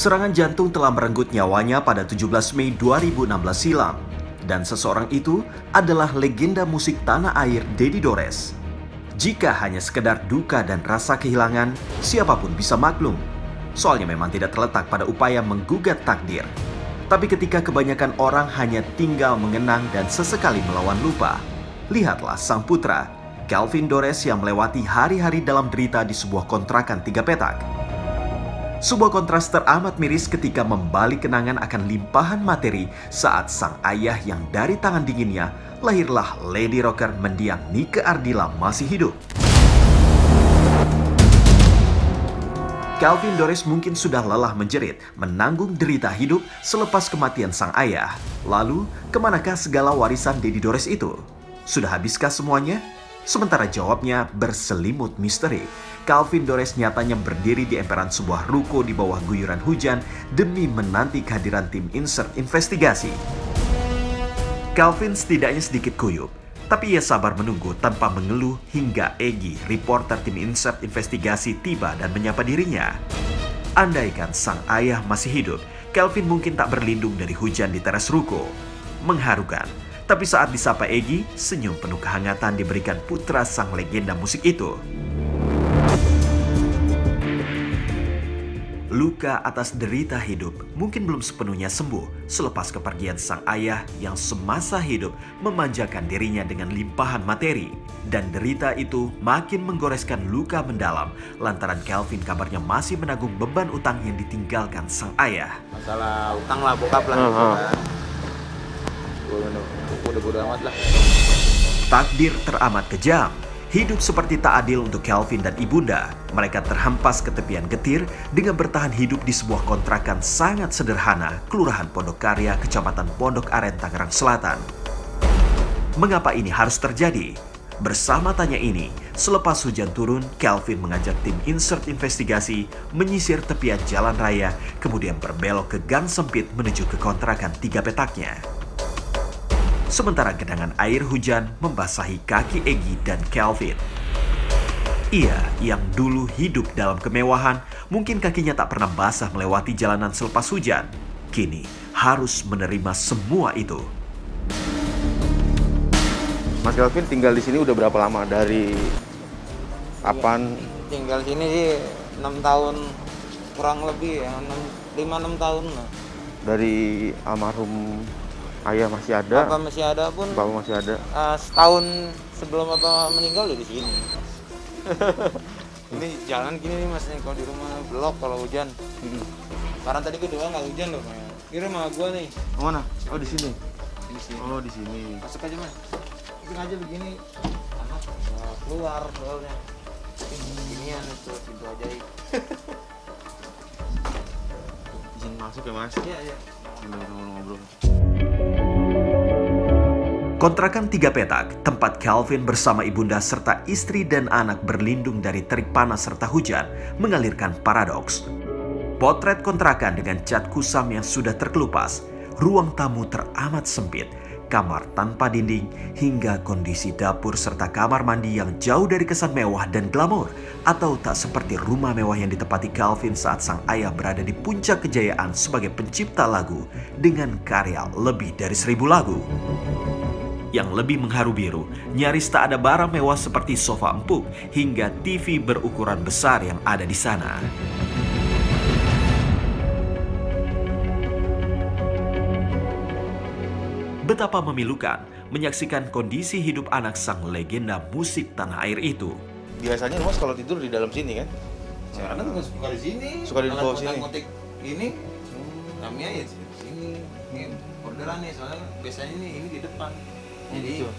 Serangan jantung telah merenggut nyawanya pada 17 Mei 2016 silam. Dan seseorang itu adalah legenda musik tanah air Dedi Dores. Jika hanya sekedar duka dan rasa kehilangan, siapa pun bisa maklum. Soalnya memang tidak terletak pada upaya menggugat takdir. Tapi ketika kebanyakan orang hanya tinggal mengenang dan sesekali melawan lupa, lihatlah sang putra, Calvin Dores yang melewati hari-hari dalam derita di sebuah kontrakan tiga petak. Sebuah kontras teramat miris ketika membalik kenangan akan limpahan materi saat sang ayah yang dari tangan dinginnya lahirlah lady rocker mendiang Nike Ardila masih hidup. Calvin Dores mungkin sudah lelah menjerit, menanggung derita hidup selepas kematian sang ayah. Lalu, ke manakah segala warisan Dedi Dores itu? Sudah habiskah semuanya? Sementara jawabnya berselimut misteri. Calvin Dores nyatanya berdiri di emperan sebuah ruko di bawah guyuran hujan demi menanti kehadiran tim insert investigasi. Calvin setidaknya sedikit kuyup, tapi ia sabar menunggu tanpa mengeluh hingga Egi, reporter tim insert investigasi tiba dan menyapa dirinya. Andaikan sang ayah masih hidup, Calvin mungkin tak berlindung dari hujan di teras ruko. Mengharukan, tapi saat disapa Egi, senyum penuh kehangatan diberikan putra sang legenda musik itu. Luka atas derita hidup mungkin belum sepenuhnya sembuh selepas kepergian sang ayah yang semasa hidup memanjakan dirinya dengan limpahan materi. Dan derita itu makin menggoreskan luka mendalam lantaran Kelvin kabarnya masih menanggung beban utang yang ditinggalkan sang ayah. Masalah utang lah bokap lah. Uh -huh udah bodo amat lah. Takdir teramat kejam. Hidup seperti tak adil untuk Kelvin dan ibunda. Mereka terhempas ke tepian getir dengan bertahan hidup di sebuah kontrakan sangat sederhana, Kelurahan Pondok Karya, Kecamatan Pondok Aren, Tangerang Selatan. Mengapa ini harus terjadi? Bersama tanya ini, selepas hujan turun, Kelvin mengajak tim insert investigasi menyisir tepian jalan raya, kemudian berbelok ke gang sempit menuju ke kontrakan tiga petaknya sementara genangan air hujan membasahi kaki Egi dan Kelvin. Ia yang dulu hidup dalam kemewahan, mungkin kakinya tak pernah basah melewati jalanan selepas hujan. Kini harus menerima semua itu. Mas Kelvin tinggal di sini udah berapa lama? Dari kapan? Tinggal sini sih 6 tahun kurang lebih ya, 5-6 tahun lah. Dari almarhum ayah masih ada. Bapak masih ada pun bapak masih ada. uh, setahun sebelum bapak meninggal udah di sini. Ini jalan gini nih mas kalau di rumah blok kalau hujan. Hmm. karena tadi kedua nggak hujan loh ini rumah gua nih. Oh, mana? Oh di sini. Di sini. Oh di sini. Masuk aja mas. Mungkin aja begini. Anak keluar soalnya. Beginian itu pintu ajaib izin masuk ya mas? Iya iya. Ngobrol-ngobrol Kontrakan tiga petak, tempat Calvin bersama ibunda serta istri dan anak berlindung dari terik panas serta hujan, mengalirkan paradoks. Potret kontrakan dengan cat kusam yang sudah terkelupas, ruang tamu teramat sempit, kamar tanpa dinding, hingga kondisi dapur serta kamar mandi yang jauh dari kesan mewah dan glamor, atau tak seperti rumah mewah yang ditempati Calvin saat sang ayah berada di puncak kejayaan sebagai pencipta lagu dengan karya lebih dari seribu lagu yang lebih mengharu biru, nyaris tak ada barang mewah seperti sofa empuk hingga TV berukuran besar yang ada di sana. Betapa memilukan menyaksikan kondisi hidup anak sang legenda musik tanah air itu. Biasanya mas kalau tidur di dalam sini kan? Sekarang kan suka di sini. Suka di bawah sini. Ngotik ini, kami aja sini. Ini orderan nih soalnya biasanya ini ini di depan jadi gitu.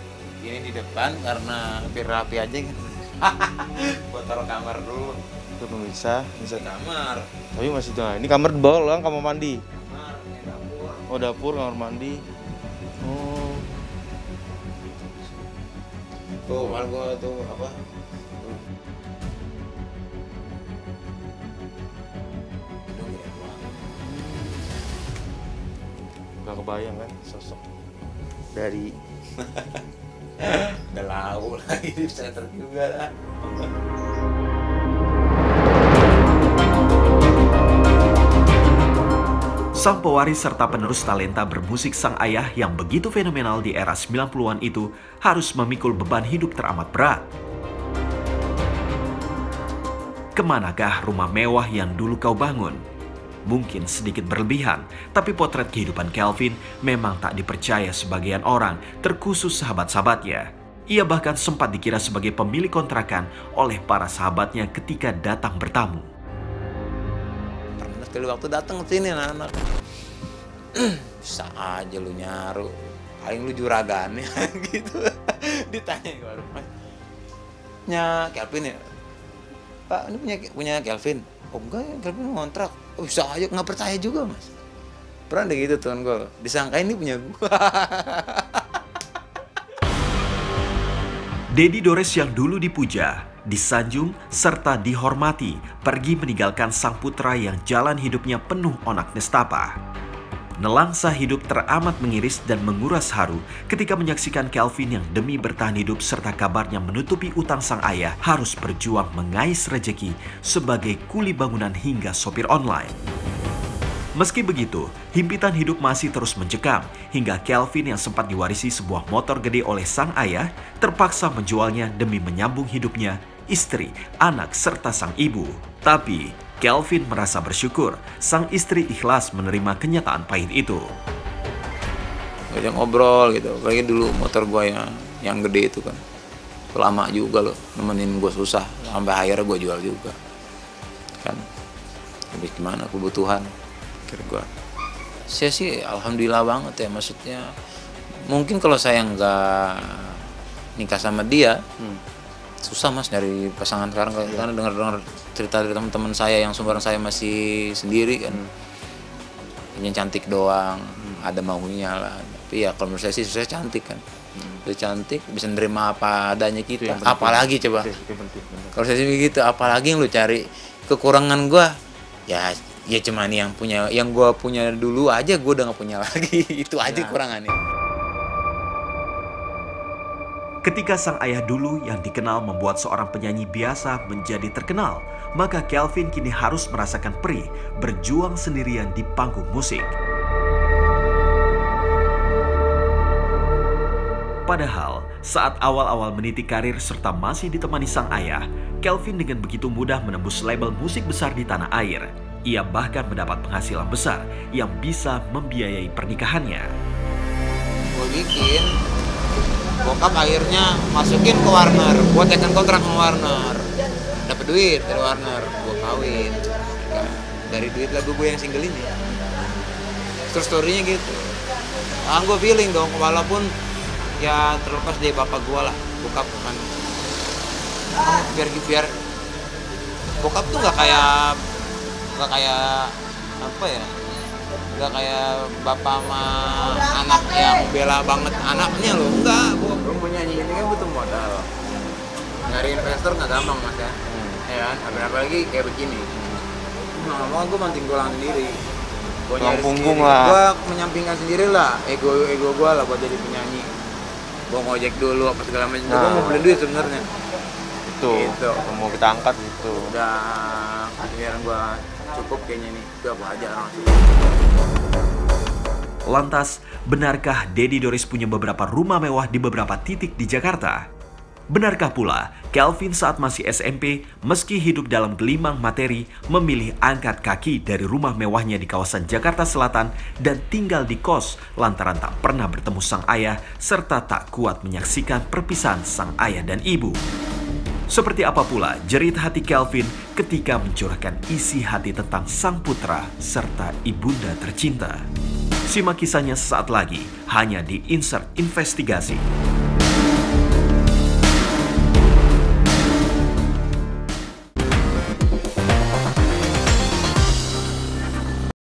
ini di depan karena biar rapi aja gitu. Buat taruh kamar dulu. Itu bisa bisa. Kamar. Tapi masih tuh ini kamar di bawah loh kamar mandi. Kamar dapur. Oh dapur kamar mandi. Oh. Tuh kamar gua tuh apa? Gak kebayang kan sosok dari udah lau lagi di center juga lah Sang pewaris serta penerus talenta bermusik sang ayah yang begitu fenomenal di era 90-an itu harus memikul beban hidup teramat berat. Ke manakah rumah mewah yang dulu kau bangun? Mungkin sedikit berlebihan, tapi potret kehidupan Kelvin memang tak dipercaya sebagian orang, terkhusus sahabat-sahabatnya. Ia bahkan sempat dikira sebagai pemilik kontrakan oleh para sahabatnya ketika datang bertamu. Sekali waktu datang ke sini anak-anak. Bisa aja lu nyaru. Paling lu juragan ya gitu. Ditanya ke baru nya Kelvin ya? Pak ini punya punya Kelvin oh enggak ya Kelvin ngontrak. Oh, bisa aja nggak percaya juga mas. Pernah deh gitu tuan gue disangka ini punya gue Dedi Dores yang dulu dipuja disanjung, serta dihormati, pergi meninggalkan sang putra yang jalan hidupnya penuh onak nestapa. Nelangsa hidup teramat mengiris dan menguras haru ketika menyaksikan Kelvin yang demi bertahan hidup serta kabarnya menutupi utang sang ayah harus berjuang mengais rejeki sebagai kuli bangunan hingga sopir online. Meski begitu, himpitan hidup masih terus mencekam hingga Kelvin yang sempat diwarisi sebuah motor gede oleh sang ayah terpaksa menjualnya demi menyambung hidupnya, istri, anak, serta sang ibu. Tapi, Kelvin merasa bersyukur sang istri ikhlas menerima kenyataan pahit itu. Aja ngobrol gitu, apalagi dulu motor gua yang yang gede itu kan. Lama juga loh, nemenin gue susah, sampai akhirnya gue jual juga. Kan, habis gimana kebutuhan pikir gue saya sih alhamdulillah banget ya maksudnya mungkin kalau saya nggak nikah sama dia hmm. Susah mas dari pasangan sekarang yeah. karena dengar dengar cerita dari teman-teman saya yang sumberan saya masih sendiri kan hanya cantik doang hmm. ada maunya lah tapi ya kalau menurut saya sih saya cantik kan hmm. dia cantik bisa nerima apa adanya kita apalagi coba kalau saya sih begitu apalagi yang lu cari kekurangan gua ya ya cuman yang punya yang gue punya dulu aja gue udah gak punya lagi itu aja nah. kurangannya Ketika sang ayah dulu yang dikenal membuat seorang penyanyi biasa menjadi terkenal, maka Kelvin kini harus merasakan perih berjuang sendirian di panggung musik. Padahal, saat awal-awal meniti karir serta masih ditemani sang ayah, Kelvin dengan begitu mudah menembus label musik besar di tanah air. Ia bahkan mendapat penghasilan besar yang bisa membiayai pernikahannya. Gue bikin, bokap akhirnya masukin ke Warner, gue tekan kontrak sama Warner, dapat duit dari Warner, gue kawin. Dari duit lagu gue yang single ini. Terus storynya gitu. Ah, gue feeling dong, walaupun ya terlepas dari bapak gue lah, bokap kan. Biar biar bokap tuh nggak kayak nggak kayak apa ya nggak kayak bapak sama anak yang bela banget anaknya loh. Enggak bu. Lu punya ini kan butuh modal. Nyari investor nggak gampang mas ya. Hmm. ya kan? Apalagi kayak begini. Nah mau gue manting tulang sendiri. Gue nyari punggung lah. Gue menyampingkan sendiri lah. Ego ego gue lah buat jadi penyanyi. Gue ngojek dulu apa segala macam. Nah. gue mau beli duit sebenarnya. Itu gitu. mau kita angkat gitu. Udah akhirnya gue cukup kayaknya nih udah aku aja Lantas, benarkah Dedi Doris punya beberapa rumah mewah di beberapa titik di Jakarta? Benarkah pula, Kelvin saat masih SMP, meski hidup dalam gelimang materi, memilih angkat kaki dari rumah mewahnya di kawasan Jakarta Selatan dan tinggal di kos lantaran tak pernah bertemu sang ayah serta tak kuat menyaksikan perpisahan sang ayah dan ibu? Seperti apa pula jerit hati Kelvin ketika mencurahkan isi hati tentang sang putra serta ibunda tercinta. Simak kisahnya saat lagi hanya di Insert Investigasi.